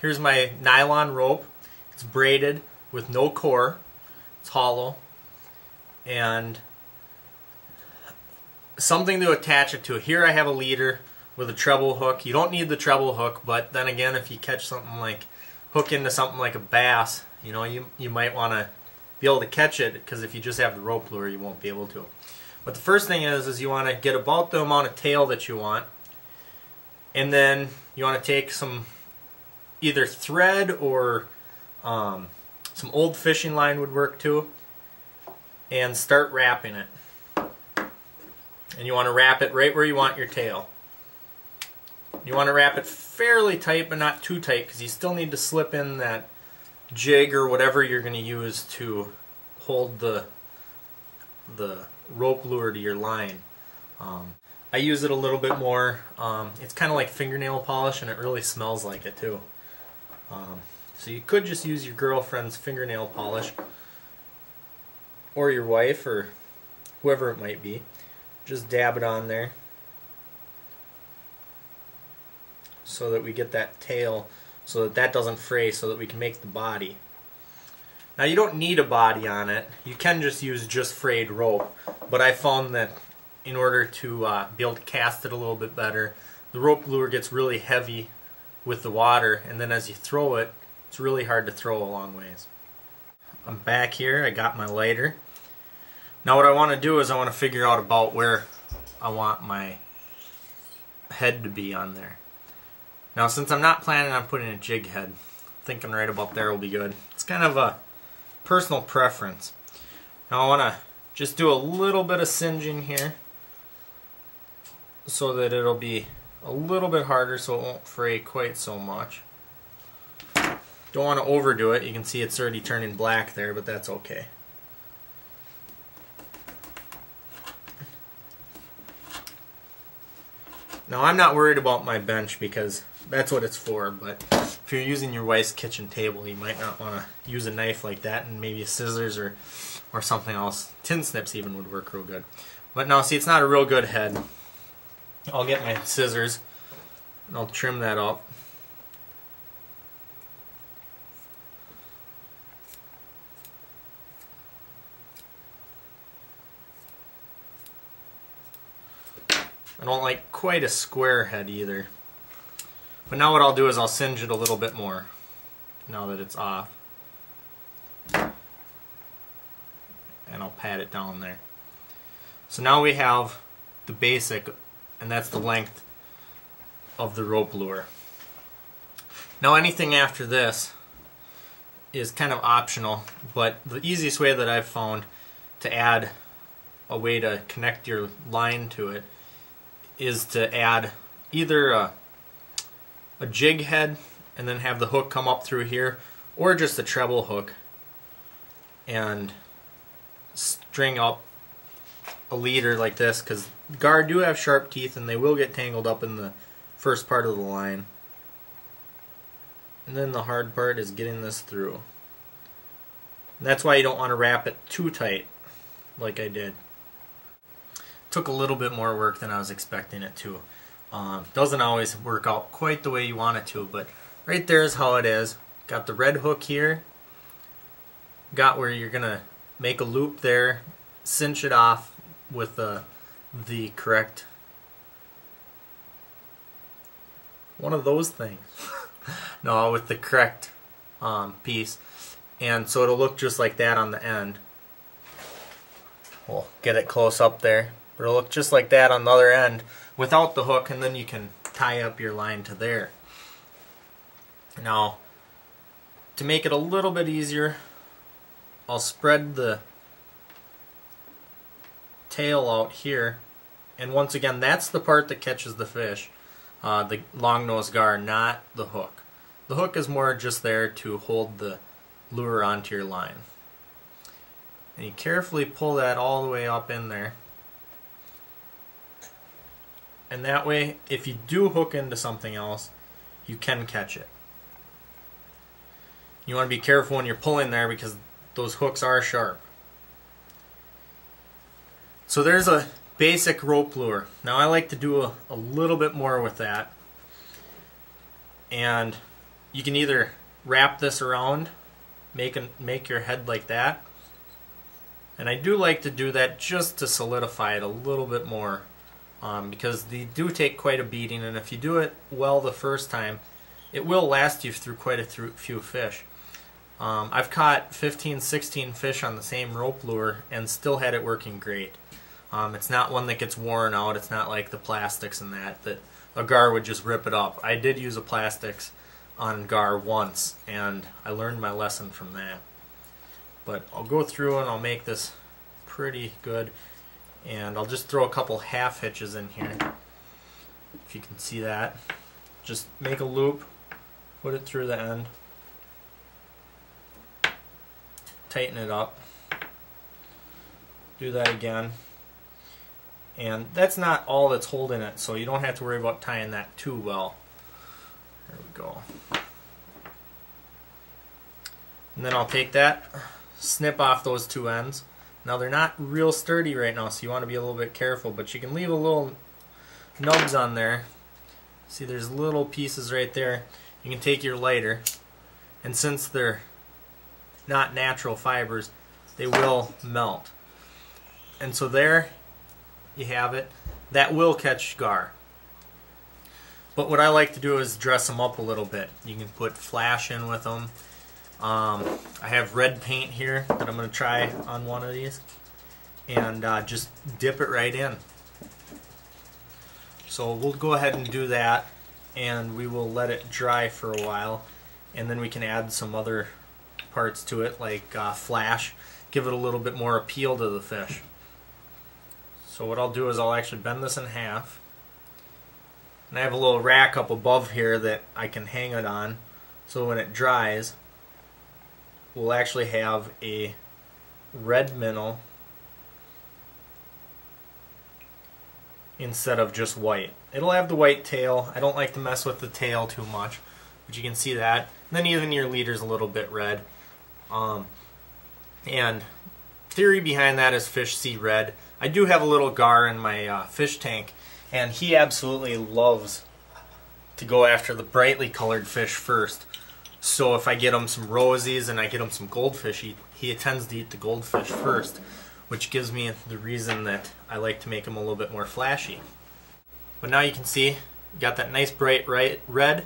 here's my nylon rope. It's braided with no core. It's hollow. And something to attach it to. Here I have a leader with a treble hook. You don't need the treble hook, but then again, if you catch something like, hook into something like a bass, you know, you, you might want to be able to catch it because if you just have the rope lure, you won't be able to. But the first thing is, is you want to get about the amount of tail that you want. And then you want to take some either thread or um, some old fishing line would work too and start wrapping it. And you want to wrap it right where you want your tail. You want to wrap it fairly tight but not too tight because you still need to slip in that jig or whatever you're going to use to hold the the rope lure to your line. Um, I use it a little bit more. Um, it's kind of like fingernail polish and it really smells like it too. Um, so you could just use your girlfriend's fingernail polish or your wife or whoever it might be. Just dab it on there so that we get that tail so that that doesn't fray so that we can make the body. Now you don't need a body on it. You can just use just frayed rope. But I found that in order to uh, be able to cast it a little bit better, the rope lure gets really heavy with the water and then as you throw it, it's really hard to throw a long ways. I'm back here. I got my lighter. Now what I want to do is I want to figure out about where I want my head to be on there. Now since I'm not planning on putting a jig head, thinking right about there will be good. It's kind of a personal preference. Now I want to just do a little bit of singeing here so that it'll be a little bit harder so it won't fray quite so much. Don't want to overdo it. You can see it's already turning black there, but that's okay. Now I'm not worried about my bench because that's what it's for, but if you're using your wife's kitchen table, you might not want to use a knife like that and maybe scissors or, or something else. Tin snips even would work real good. But now see, it's not a real good head. I'll get my scissors and I'll trim that up. I don't like quite a square head either. But now what I'll do is I'll singe it a little bit more now that it's off. And I'll pat it down there. So now we have the basic, and that's the length of the rope lure. Now anything after this is kind of optional, but the easiest way that I've found to add a way to connect your line to it is to add either a, a jig head and then have the hook come up through here or just a treble hook and string up a leader like this because gar do have sharp teeth and they will get tangled up in the first part of the line and then the hard part is getting this through and that's why you don't want to wrap it too tight like I did took a little bit more work than I was expecting it to. Um, doesn't always work out quite the way you want it to, but right there is how it is. Got the red hook here. Got where you're going to make a loop there, cinch it off with the, the correct one of those things. no, with the correct um, piece. And so it'll look just like that on the end. We'll get it close up there. But it'll look just like that on the other end without the hook and then you can tie up your line to there. Now, to make it a little bit easier, I'll spread the tail out here and once again that's the part that catches the fish, uh, the long nose gar, not the hook. The hook is more just there to hold the lure onto your line. And you carefully pull that all the way up in there and that way, if you do hook into something else, you can catch it. You want to be careful when you're pulling there because those hooks are sharp. So there's a basic rope lure. Now I like to do a, a little bit more with that. And you can either wrap this around, make make your head like that, and I do like to do that just to solidify it a little bit more um, because they do take quite a beating and if you do it well the first time it will last you through quite a few fish. Um, I've caught 15, 16 fish on the same rope lure and still had it working great. Um, it's not one that gets worn out. It's not like the plastics and that that a gar would just rip it up. I did use a plastics on gar once and I learned my lesson from that. But I'll go through and I'll make this pretty good and I'll just throw a couple half hitches in here if you can see that. Just make a loop, put it through the end, tighten it up, do that again. And that's not all that's holding it, so you don't have to worry about tying that too well. There we go. And then I'll take that, snip off those two ends. Now they're not real sturdy right now, so you want to be a little bit careful, but you can leave a little nubs on there. See there's little pieces right there. You can take your lighter, and since they're not natural fibers, they will melt. And so there you have it. That will catch gar. But what I like to do is dress them up a little bit. You can put flash in with them. Um, I have red paint here that I'm going to try on one of these. And uh, just dip it right in. So we'll go ahead and do that. And we will let it dry for a while. And then we can add some other parts to it like uh, flash. Give it a little bit more appeal to the fish. So what I'll do is I'll actually bend this in half. And I have a little rack up above here that I can hang it on. So when it dries, we'll actually have a red minnow instead of just white. It'll have the white tail. I don't like to mess with the tail too much, but you can see that. And then even your leader's a little bit red. Um, and theory behind that is fish see red. I do have a little gar in my uh, fish tank, and he absolutely loves to go after the brightly colored fish first. So if I get him some rosies and I get him some goldfish, he, he tends to eat the goldfish first, which gives me the reason that I like to make him a little bit more flashy. But now you can see, got that nice bright right, red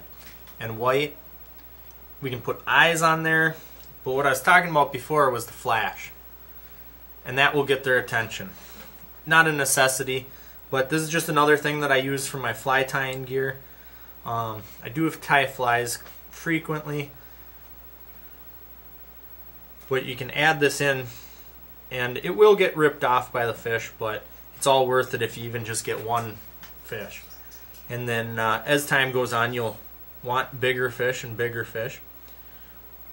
and white. We can put eyes on there, but what I was talking about before was the flash. And that will get their attention. Not a necessity, but this is just another thing that I use for my fly tying gear. Um, I do have tie flies frequently. But you can add this in and it will get ripped off by the fish, but it's all worth it if you even just get one fish. And then uh, as time goes on, you'll want bigger fish and bigger fish.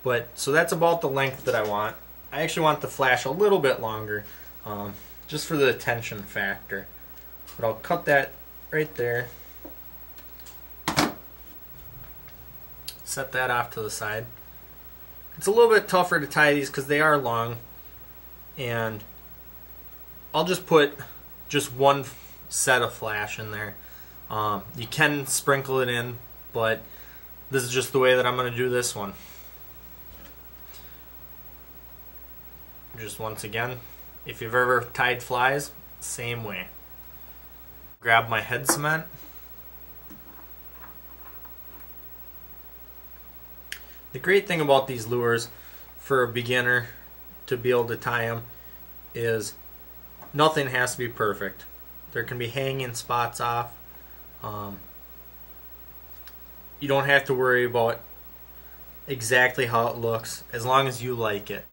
But so that's about the length that I want. I actually want the flash a little bit longer, um, just for the attention factor. But I'll cut that right there. set that off to the side. It's a little bit tougher to tie these because they are long and I'll just put just one set of flash in there. Um, you can sprinkle it in but this is just the way that I'm going to do this one. Just once again, if you've ever tied flies, same way. Grab my head cement. The great thing about these lures for a beginner to be able to tie them is nothing has to be perfect. There can be hanging spots off. Um, you don't have to worry about exactly how it looks as long as you like it.